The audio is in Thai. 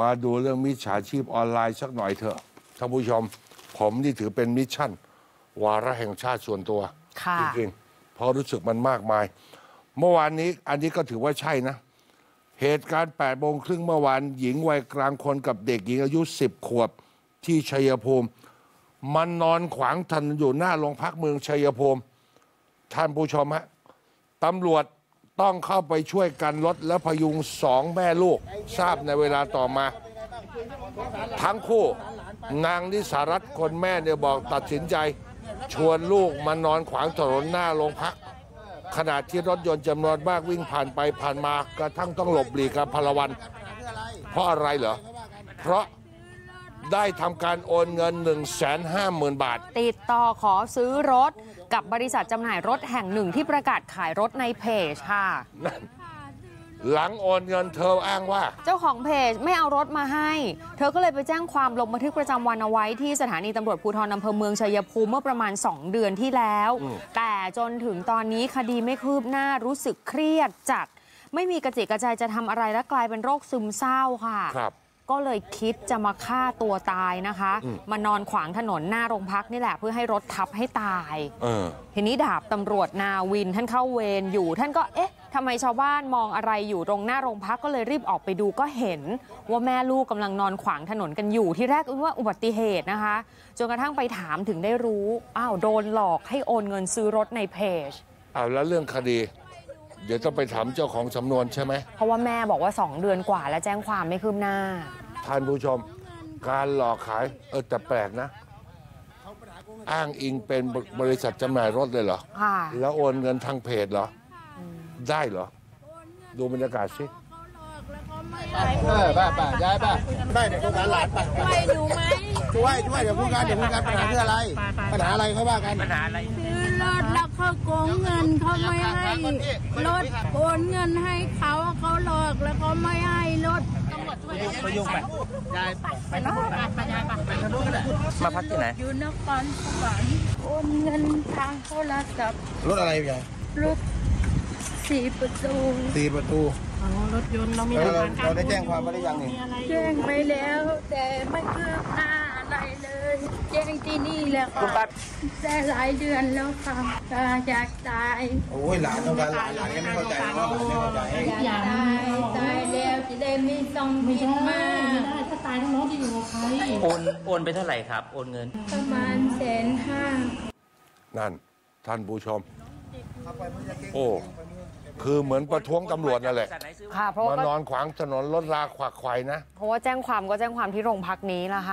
มาดูเรื่องมิจฉาชีพออนไลน์สักหน่อยเถอะท่านผู้ชม ผมนี่ถือเป็นมิชชั่น วาระแห่งชาติส่วนตัวค่ะ จริงๆเพราะรู้สึกมันมากมาย เมื่อวานนี้อันนี้ก็ถือว่าใช่นะ เหตุการณ์8โมงครึ่งเมื่อวานหญิงวัยกลางคนกับเด็กหญิงอายุ 10 ขวบที่ชัยภูมิ มันนอนขวางถนนอยู่หน้าโรงพักเมืองชัยภูมิท่านผู้ชมฮะตำรวจ ต้องเข้าไปช่วยกันรถและพยุงสองแม่ลูกทราบในเวลาต่อมา ทั้งคู่นางนิสารัตคนแม่เนี่ยบอกตัดสินใจ ชวนลูกมานอนขวางถนนหน้าโรงพัก ขณะที่รถยนต์จำนวนมากวิ่งผ่านไปผ่านมากระทั่งต้องหลบหลีกกับพลวัน เพราะอะไรเหรอ เพราะ ได้ทำการโอนเงิน 1 5 0 0 0 0 บาท ติดต่อขอซื้อรถกับบริษัทจำหน่ายรถแห่งหนึ่งที่ประกาศขายรถในเพจค่ะ หลังโอนเงินเธออ้างว่า เจ้าของเพจไม่เอารถมาให้ เธอก็เลยไปแจ้งความลงบันทึกประจำวันเอาไว้ที่สถานีตำรวจภูธรอำเภอเมืองชัยภูมิเมื่อประมาณ 2 เดือนที่แล้วอืมแต่จนถึงตอนนี้คดีไม่คืบหน้ารู้สึกเครียดจัด ไม่มีกระจิกกระใจจะทำอะไรและกลายเป็นโรคซึมเศร้าค่ะ ครับ ก็เลยคิดจะมาฆ่าตัวตายนะคะอืมมานอนขวางถนนหน้าโรงพักนี่แหละ เพื่อให้รถทับให้ตายเออทีนี้ดาบตำรวจนาวินท่านเข้าเวรอยู่ ท่านก็เอ๊ะทำไมชาวบ้านมองอะไรอยู่ตรงหน้าโรงพักก็เลยรีบออกไปดูก็เห็น ว่าแม่ลูกกำลังนอนขวางถนนกันอยู่ที่แรกคิดว่าอุบัติเหตุนะคะจนกระทั่งไปถามถึงได้รู้อ้าวโดนหลอกให้โอนเงินซื้อรถในเพจเอาแล้วเรื่องคดี เดี๋ยวต้องไปถามเจ้าของสำนวนใช่ไหมเพราะว่าแม่บอกว่า2เดือนกว่าแล้วแจ้งความไม่คืบหน้า ท่านผู้ชม การหลอกขาย เออแต่แปลกนะ อ้างอิงเป็นบริษัทจำหน่ายรถเลยเหรอ ค่ะแล้วโอนเงินทางเพจเหรอ ได้เหรอ ดูบรรยากาศสิ เออป้าป้าย้ายป้าได้เดี๋ยวโครงการหลานป้าช่วยหนูไหมช่วยช่วยเดี๋ยวโครงการเดี๋ยวโครงการปัญหาคืออะไร ปัญหาอะไรเขาว่ากันซื้อรถแล้วเขาโกงเงินเขาไม่ให้รถโอนเงินให้เขาเขาหลอกแล้วเขาไม่ให้รถตำรวจ ช่วยไปยุ่งไปยายไปทางนู้นไปยายไปทางนู้นก็ได้มาพักที่ไหน อยู่นครสวรรค์โอนเงินทางโทรศัพท์รถอะไรใหญ่รถสี่ประตูสี่ประตูรถยนต์เรามีเราได้แจ้งความมาได้ยังนี่แจ้งไปแล้ว แต่ไม่คืบหน้าอะไรเลย ที่นี่แหละค่ะแต่หลายเดือนแล้วค่ะตาอยากตายโอ้ยหลานโครงการหลานหลานยังไม่เข้าใจเนาะหลานไม่เข้าใจอยากตายตายแล้วจะได้ไม่ต้องบินมาได้ถ้าตายทั้งน้องจะอยู่กับใครโอนโอนไปเท่าไหร่ครับ โอนเงิน ประมาณแสนห้า นั่น ท่านผู้ชม โอ้ คือเหมือนประท้วงตำรวจนั่นแหละ ค่ะเพราะมาว่าก็นอนขวางถนนรถราขวักไขวนะ เพราะว่าแจ้งความก็แจ้งความที่โรงพักนี้ละค่ะ